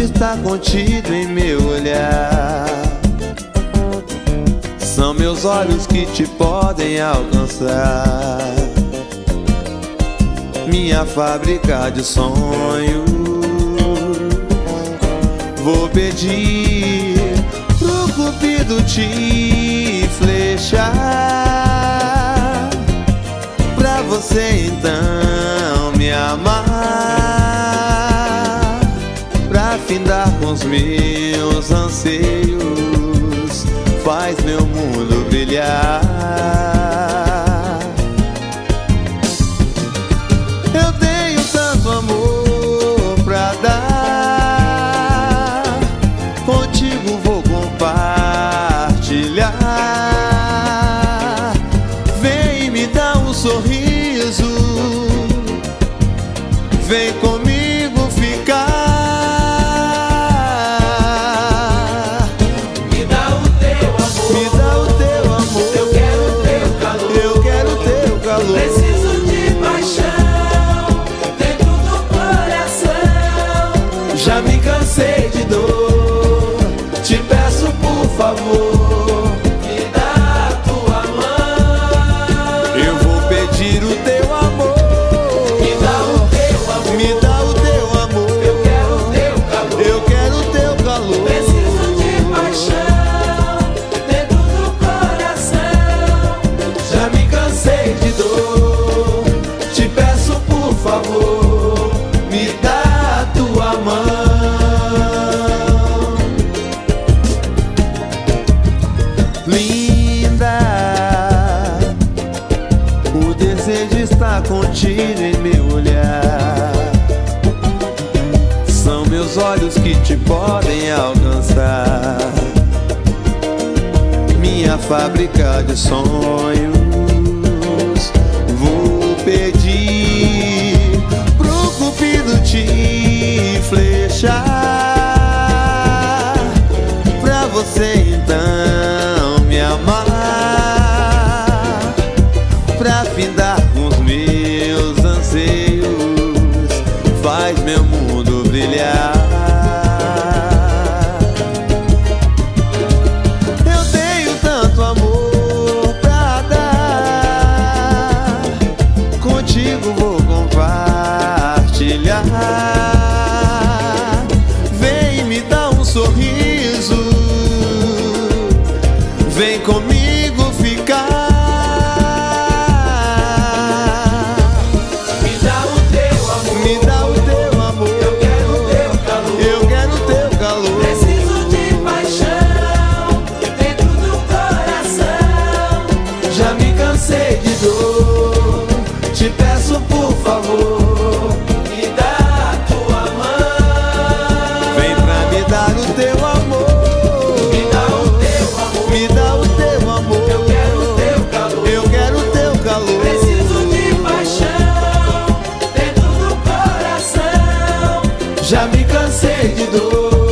está contido em meu olhar. São meus olhos que te podem alcançar. Minha fábrica de sonhos. Vou pedir pro cupido te os meus anseios. Faz meu mundo brilhar. Eu tenho tanto amor pra dar. Contigo vou compartilhar. Vem me dar um sorriso. Vem comigo cansei de dor. Contido em meu olhar. São meus olhos que te podem alcançar. Minha fábrica de sonhos. Vou pedir pro cupido te flechar. Pra você então Faz meu mundo brilhar. Eu tenho tanto amor pra dar. Contigo vou compartilhar. Vem me dar um sorriso. Vem comigo ficar. Dor. Te peço por favor, me dá a tua mão. Vem pra me dar o teu amor. Me dá o teu amor. Me dá o teu amor. Eu quero teu calor. Eu quero o teu calor. Preciso de paixão dentro do coração. Já me cansei de dor.